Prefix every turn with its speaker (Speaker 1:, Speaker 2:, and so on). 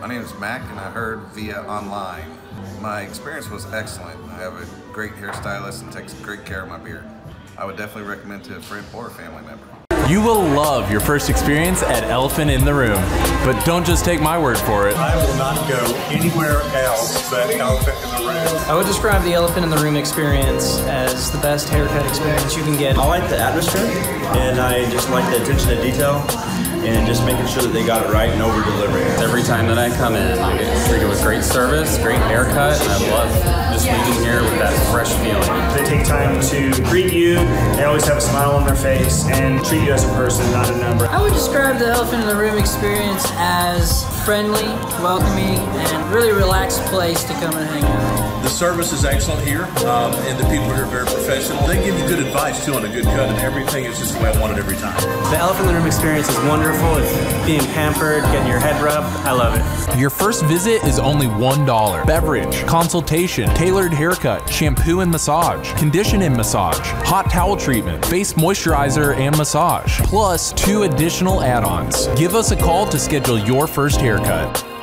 Speaker 1: My name is Mac, and I heard via online. My experience was excellent. I have a great hairstylist and takes great care of my beard. I would definitely recommend to a friend or a family member.
Speaker 2: You will love your first experience at Elephant in the Room. But don't just take my word for it.
Speaker 3: I will not go anywhere else but Elephant in the Room.
Speaker 4: I would describe the Elephant in the Room experience as the best haircut experience you can get.
Speaker 5: I like the atmosphere, and I just like the attention to detail, and just making sure that they got it right and over delivering.
Speaker 6: Every time that I come in, I get treated with great service, great haircut, and I love just leaving here with that fresh feeling.
Speaker 7: They take time to greet you, they always have a smile on their face, and treat you as a person, not a number.
Speaker 8: I would describe the Elephant in the Room experience as friendly, welcoming, and really relaxed place to come and hang out.
Speaker 9: The service is excellent here, um, and the people here are very professional. They give you good advice too on a good cut, and everything is just the way I want it every time.
Speaker 4: The Elephant in the Room experience is wonderful. It's being pampered, getting your head rubbed. I love it.
Speaker 2: Your first visit is only $1. Beverage, consultation, tailored haircut, shampoo and massage, condition and massage, hot towel treatment, face moisturizer and massage, plus two additional add ons. Give us a call to schedule your first haircut.